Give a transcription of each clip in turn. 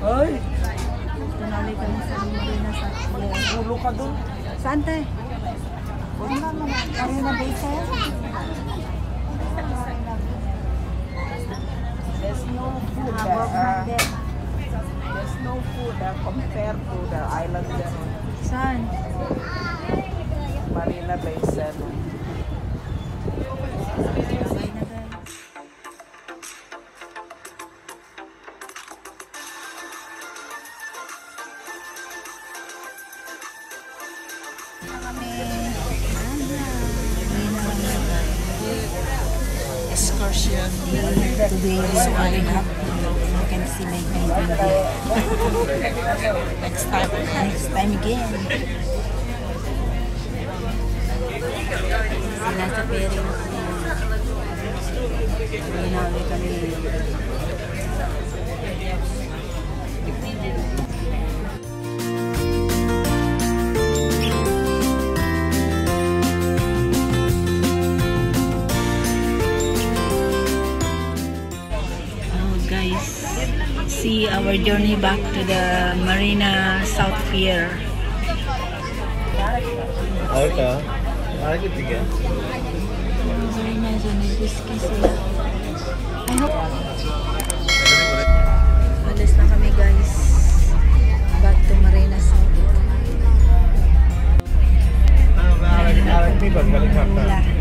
Ay! Tunali kami sa Marina sa Ulo ka doon. Saan tayo? Ano naman? Marina Bay? There's no food ah, there. Ah. Uh, there's no food ah. there compared to the island there. Saan? Marina Bay 7. Today is going up. You can see my there. Next time. Next time again. Sila sa ferry na kami. Minawi kami. Our journey back to the Marina South Pier. Harika. Harika tiga. Sila. I hope... Alis na kami guys. Back to Marina South. Ano ba? Harika tiga. Balik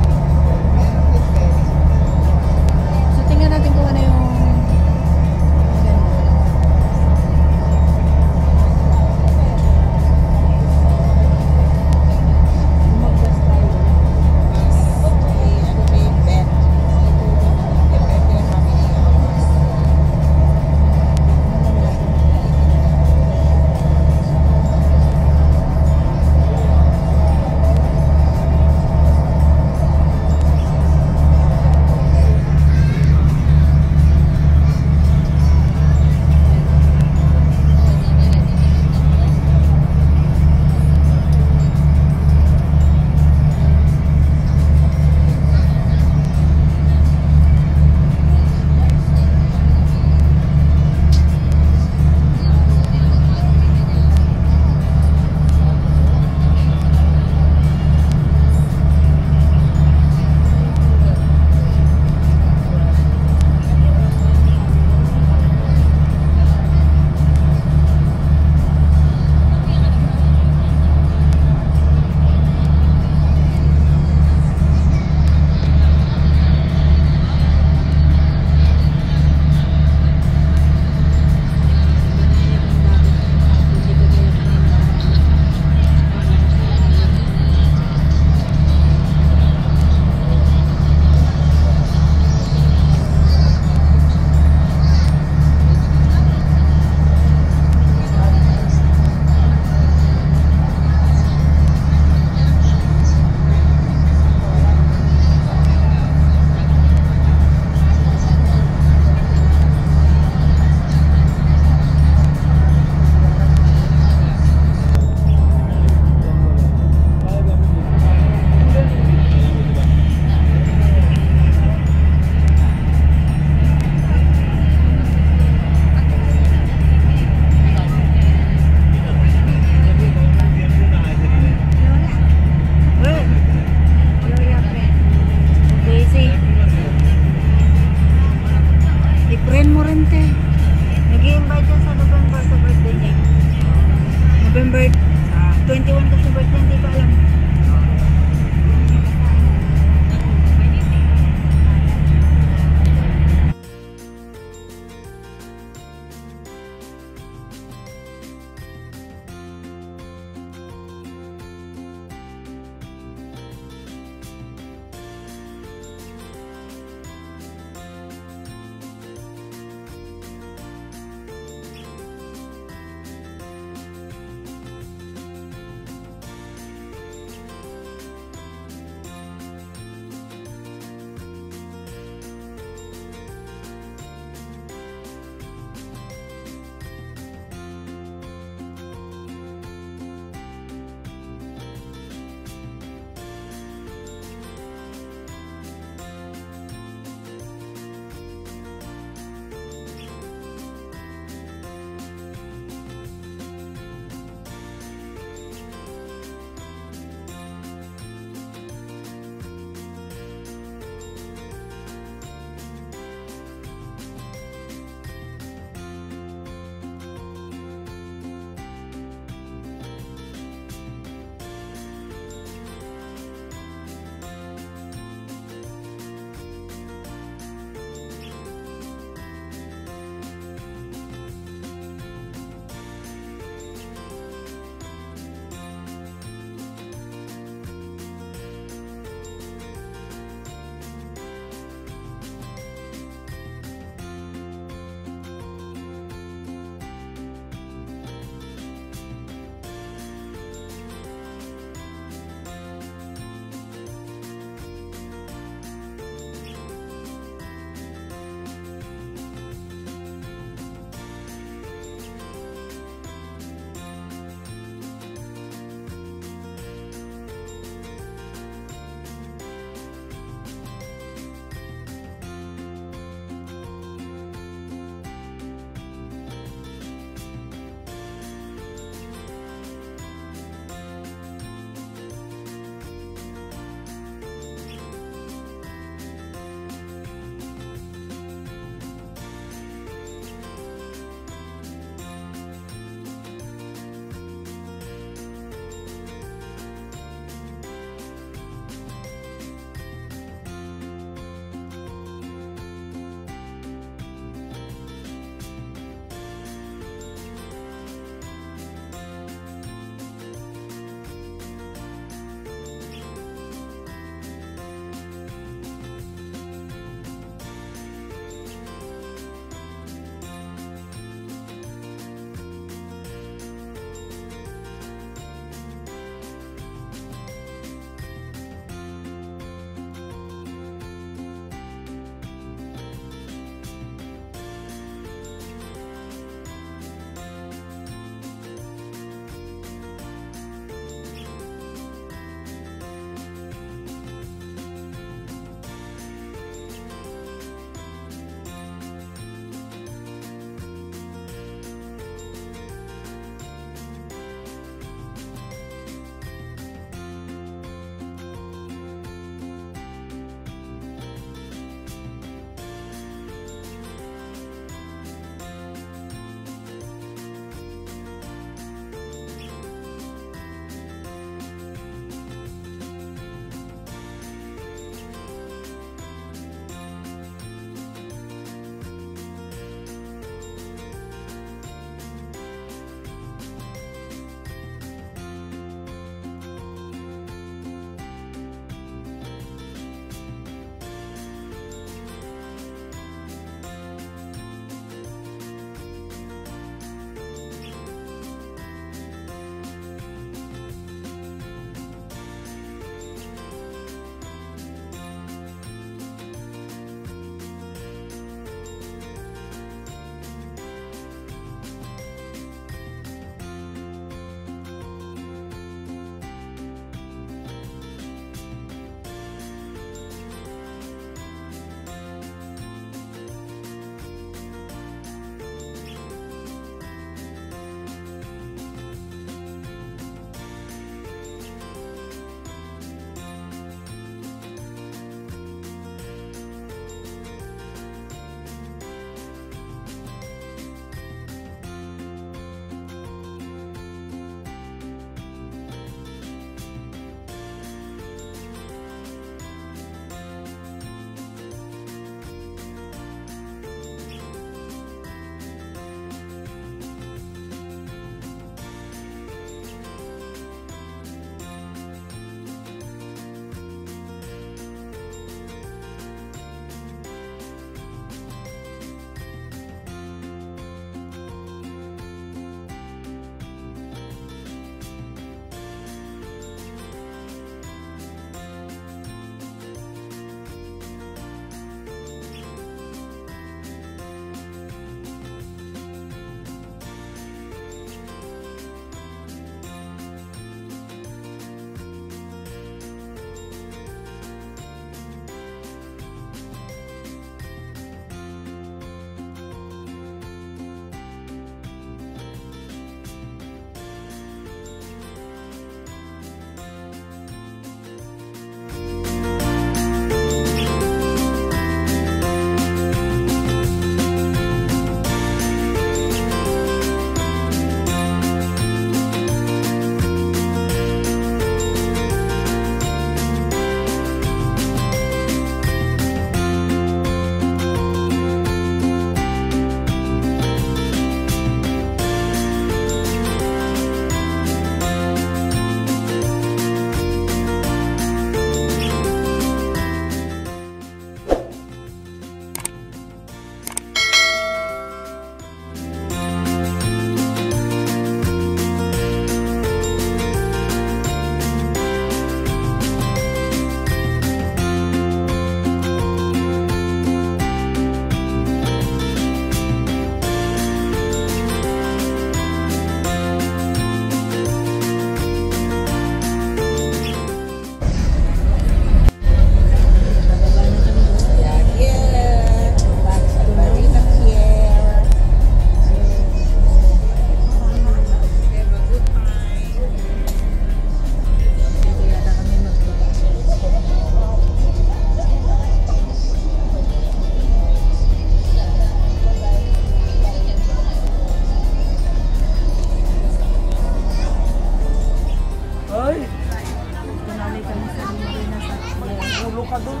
Malayo ka doon.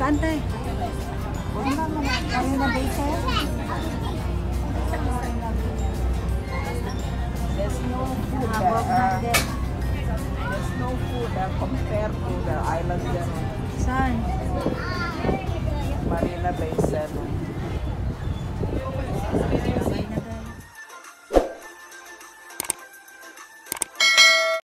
Saan tayo? Marina Bay tayo? There's no food ah, there. Eh. There's no food there compared to the island there. Saan? Marina Bay 7.